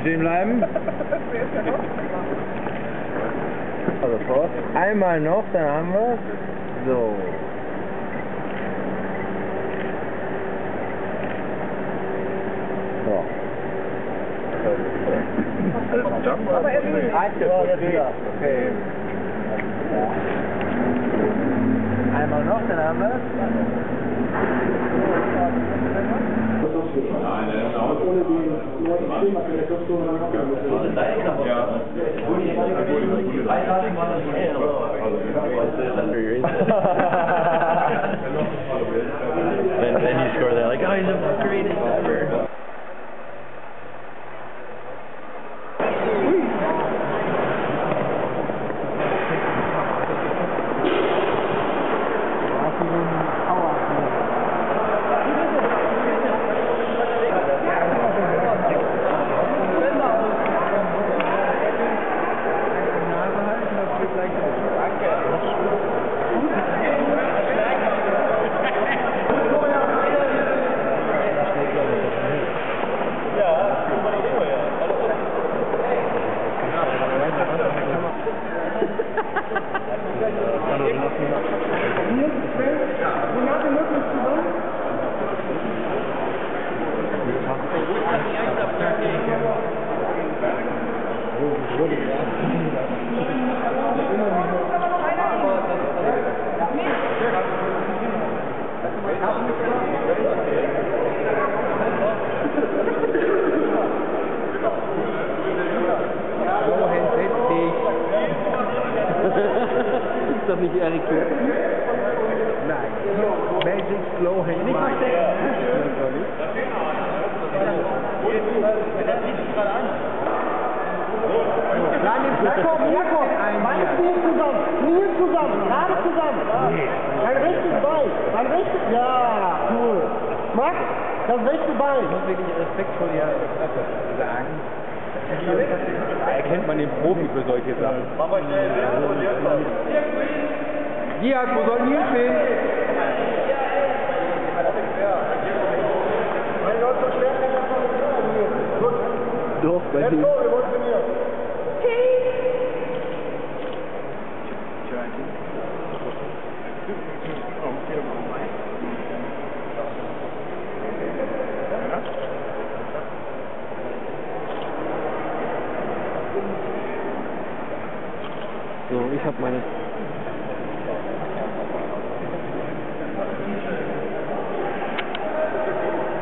stehen bleiben. Also vor. Einmal noch, dann haben wir So. So. Aber er will. Okay. Einmal noch, dann haben wir then, Ist das nicht Erik Nein. Magic Slow Hand. Nicht Jakob, Jakob, meine Knie zusammen, Knie zusammen, gerade zusammen. Ein rechtes Bein, ein rechtes, ja, cool. Max, das rechte Bein. muss wirklich respektvoll ja sagen. Erkennt man den Profi für solche Sachen. Diak, wo soll Nils hin? Doch, bei dir. So, ich habe meine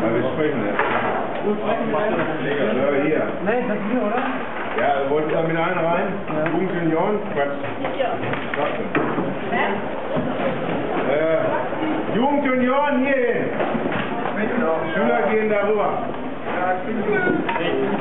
Aber wir sprechen jetzt. Ja, hier. Nein, das ist hier, oder? Ja, wollten da mit einem rein? Jugend Junioren? Quatsch. Quatsch. Äh, Jugend Junioren hier hin. Schüler gehen darüber. Papa!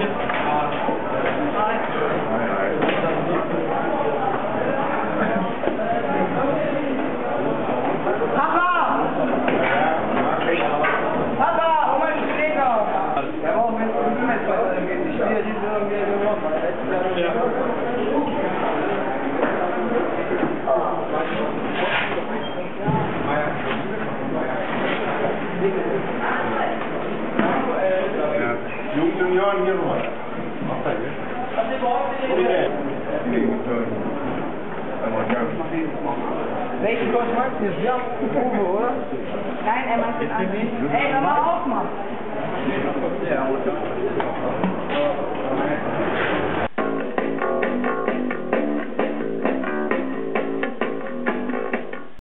Weet je, Cosmart, het is wel te proeven hoor. Klein en maar Hé, hey, allemaal af man.